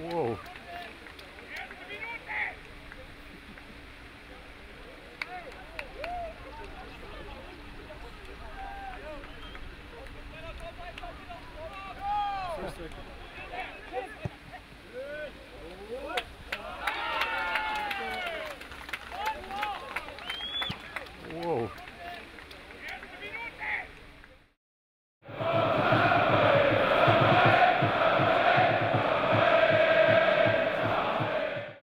Whoa. Whoa.